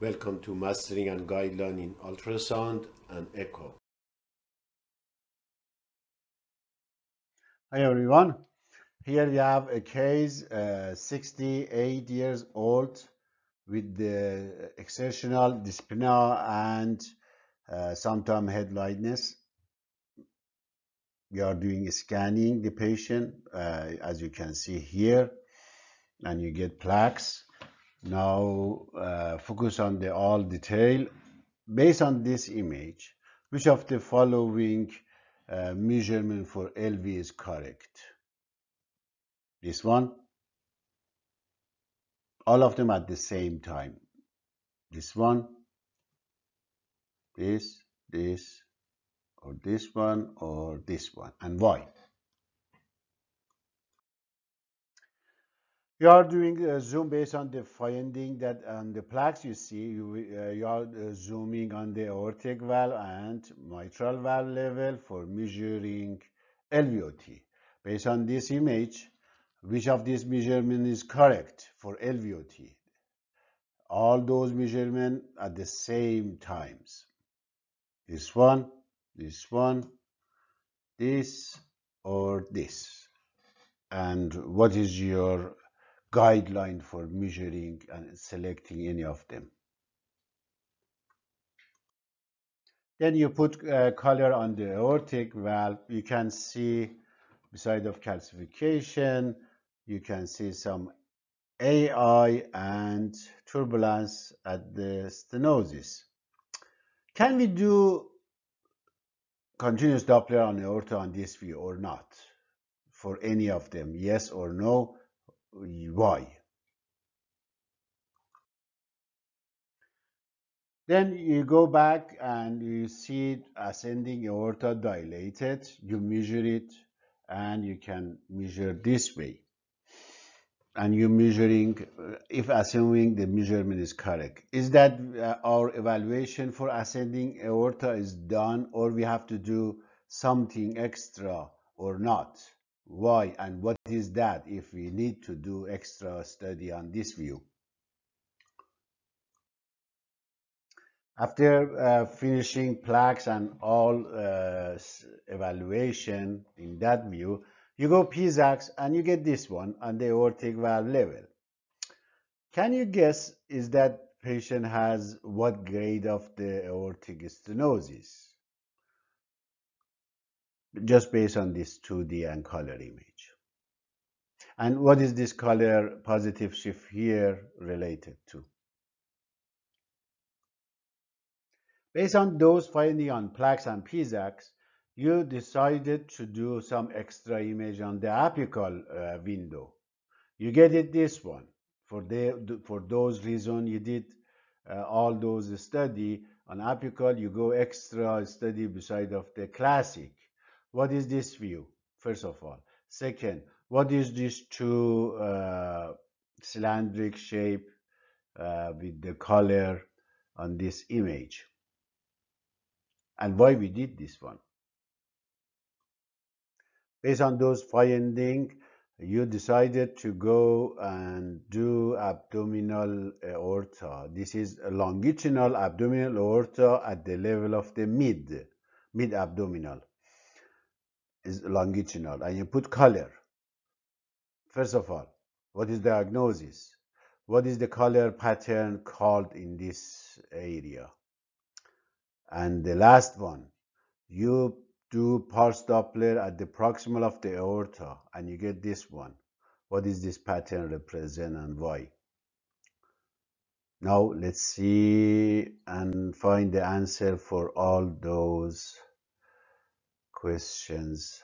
Welcome to Mastering and Guideline in Ultrasound and Echo. Hi everyone. Here we have a case, uh, 68 years old with the exertional dyspnea and uh, sometimes head lightness. We are doing scanning the patient, uh, as you can see here, and you get PLAX. Now uh, focus on the all detail. Based on this image, which of the following uh, measurement for LV is correct? This one? All of them at the same time. This one, this, this, or this one, or this one. And why? You are doing a zoom based on the finding that on the PLAX you see, you, uh, you are uh, zooming on the aortic valve and mitral valve level for measuring LVOT. Based on this image, which of these measurements is correct for LVOT? All those measurements at the same times. This one, this one, this, or this. And what is your guideline for measuring and selecting any of them. Then you put uh, color on the aortic valve. You can see beside of calcification, you can see some AI and turbulence at the stenosis. Can we do continuous Doppler on aorta on this view or not? For any of them, yes or no? Y. Then you go back and you see ascending aorta dilated, you measure it and you can measure this way. And you're measuring, if assuming the measurement is correct. Is that uh, our evaluation for ascending aorta is done or we have to do something extra or not? Why and what is that if we need to do extra study on this view. After uh, finishing PLAX and all uh, evaluation in that view, you go PSAX and you get this one on the aortic valve level. Can you guess is that patient has what grade of the aortic stenosis? Just based on this 2D and color image. And what is this color positive shift here related to? Based on those findings on PLAX and PSAX, you decided to do some extra image on the apical uh, window. You get it this one. For, the, for those reasons, you did uh, all those study on apical, you go extra study beside of the classic. What is this view, first of all? Second, what is this two uh, cylindric shape uh, with the color on this image? And why we did this one? Based on those findings, you decided to go and do abdominal aorta. This is longitudinal abdominal aorta at the level of the mid, mid abdominal is longitudinal and you put color. First of all, what is diagnosis? What is the color pattern called in this area? And the last one, you do pulse Doppler at the proximal of the aorta and you get this one. What is this pattern represent and why? Now let's see and find the answer for all those questions